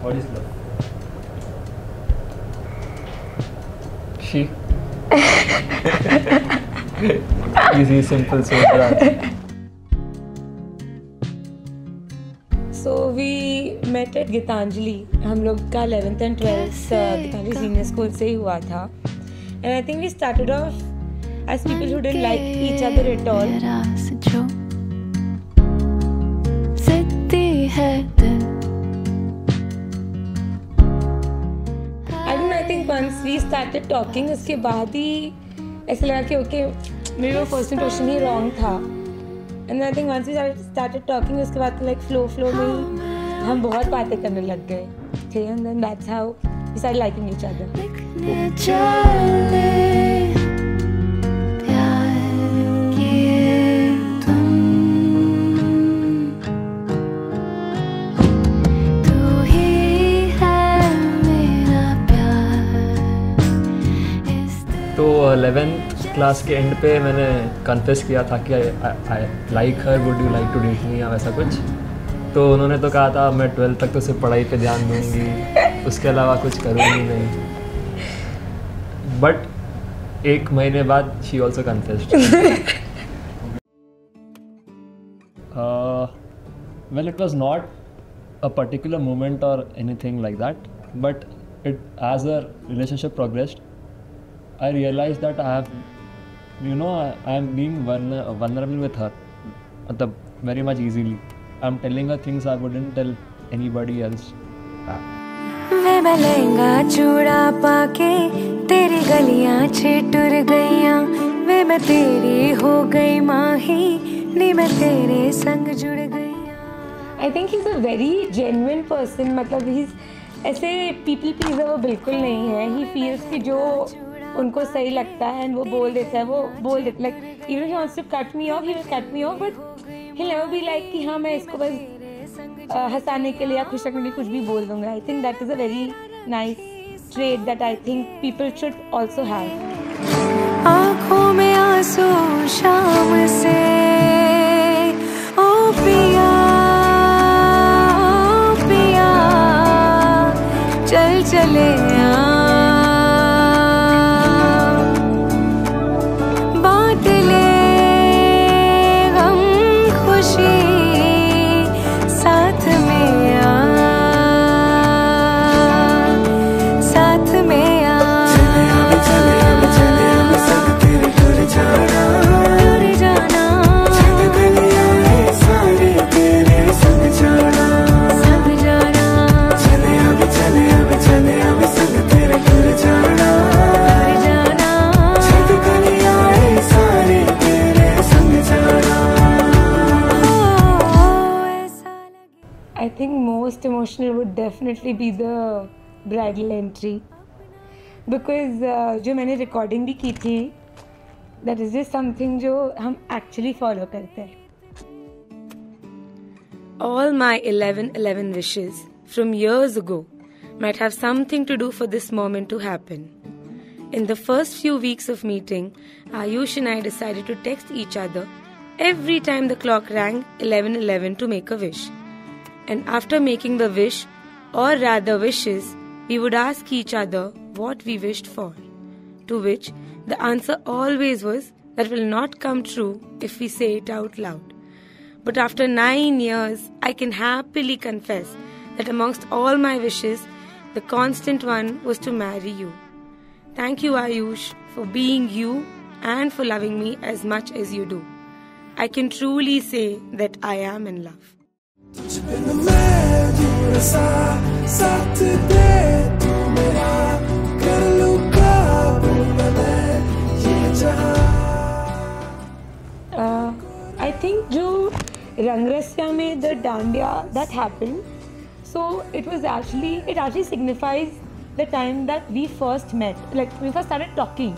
What is love? She. Easy, simple, simple answer. So we met at Gitanjali हम लोग का eleventh and twelfth Gitanjali senior school से ही हुआ था and I think we started off as people who didn't like each other at all started talking उसके बाद ही ऐसा लगा कि ओके मेरे फ़र्स्ट इंप्रेशन ही रॉन्ग था and I think once we started talking उसके बाद लाइक फ्लो फ्लो में हम बहुत बातें करने लग गए थे and then that's how we started liking each other तो अलेवेंथ क्लास के एंड पे मैंने कन्फेस किया था कि I like her would you like to date me या वैसा कुछ। तो उन्होंने तो कहा था, मैं ट्वेल्थ तक तो सिर्फ़ पढ़ाई पे ध्यान दूँगी, उसके अलावा कुछ करूँगी नहीं। बट एक महीने बाद she also confessed well, it was not a particular moment or anything like that, but it, as a relationship progressed i realized that i have you know i, I am being vulner- vulnerable with her matlab, very much easily i'm telling her things i wouldn't tell anybody else वे मैं लहंगा चूड़ा पाके तेरी गलियाँ छिटुर गईयां वे मैं तेरी हो गई माही नी मैं तेरे संग जुड़ गईयां I think he is a very genuine person मतलब ही ऐसे पीपल प्लीजर वो बिल्कुल नहीं है ही फील्स कि जो उनको सही लगता है एंड वो बोल देता है, वो बोल देता like even he wants to cut me off he will cut me off but he never be like कि हाँ मैं इसको बस हंसाने के लिए या खुश रखने के लिए कुछ भी बोल दूँगा। I think that is a very nice trade that I think people should also have आँखों में आँसू शाम से चल चले आ most emotional would definitely be the bridal entry because uh, जो मैंने रिकॉर्डिंग भी की थी that is just something जो हम actually follow करते हैं All my 11 11 wishes from years ago might have something to do for this moment to happen. In the first few weeks of meeting, Ayush and I decided to text each other every time the clock rang 11:11 to make a wish. And after making the wish, or rather wishes, we would ask each other what we wished for. To which the answer always was that will not come true if we say it out loud. But after nine years, I can happily confess that amongst all my wishes, the constant one was to marry you. Thank you, Ayush, for being you and for loving me as much as you do. I can truly say that I am in love. Uh, I think जो Rangrasya में the dandiya that happened, so it was actually it actually signifies the time that we first met, like we first started talking.